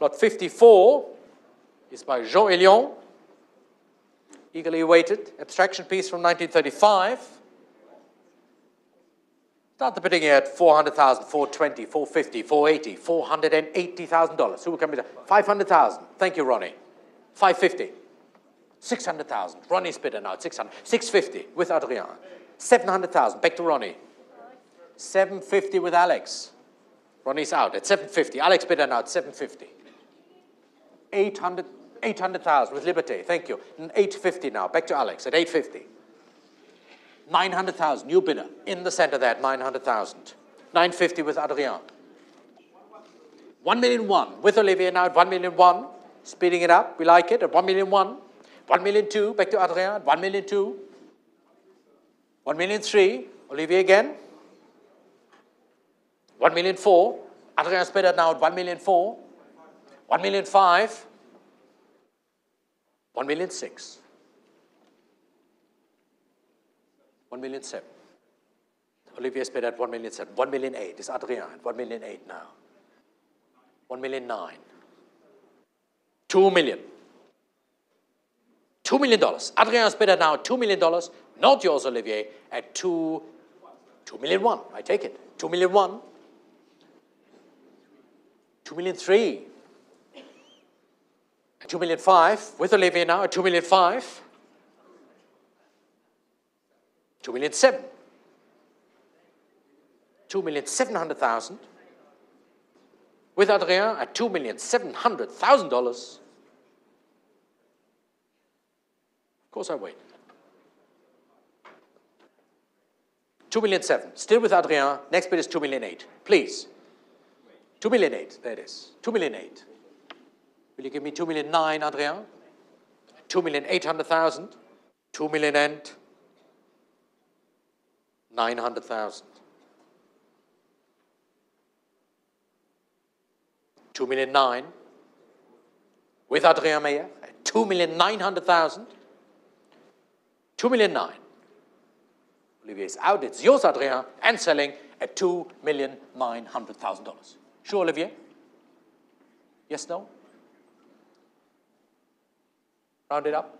Lot 54 is by Jean Hélion, eagerly awaited, abstraction piece from 1935. Start the bidding at 400,000, 420, 450, 480, 480,000 dollars. Who will come bid? 500,000. Thank you, Ronnie. 550. 600,000. Ronnie's bidder now at 600. 650 with Adrien. 700,000. Back to Ronnie. 750 with Alex. Ronnie's out at 750. Alex bidder now at 750. 800, 800,000 with Liberty. Thank you. 850 now. Back to Alex at 850. 900,000. New bidder in the center there at 900,000. 950 with Adrien. 1 million one with Olivier now at 1 million one. Speeding it up. We like it at 1 million one. 1 million two. Back to Adrien at 1 million two. 1 million three. Olivier again. 1 million four. Adrien's bidder now at 1 million four. 1 million 5, 1 million 6, 1 million 7. Olivier paid at 1 million 7, 1 million 8 It's Adrien, 1 million 8 now, 1 million 9, 2 million. $2 million. Adrien's bid at now $2 million, not yours, Olivier, at 2, 2 million 1. I take it. 2 million 1. 2 million 3 two million five with Olivier now at two million five, two million seven, two million seven hundred thousand with Adrien at two million seven hundred thousand dollars. Of course, I wait. Two million seven, still with Adrien. Next bid is two million eight. Please, two million eight. There it is. Two million eight. Will you give me 2 million nine, Adrien? 2 million eight hundred thousand. 2 million and 900,000. 2 million nine. With Adrien Meyer at 2 million nine hundred thousand. 2 million nine. Olivier is out. It's yours, Adrien, and selling at two million nine hundred thousand dollars. Sure, Olivier? Yes, no? Round it up.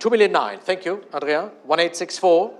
Two million nine. Thank you, Adrien. One eight six four.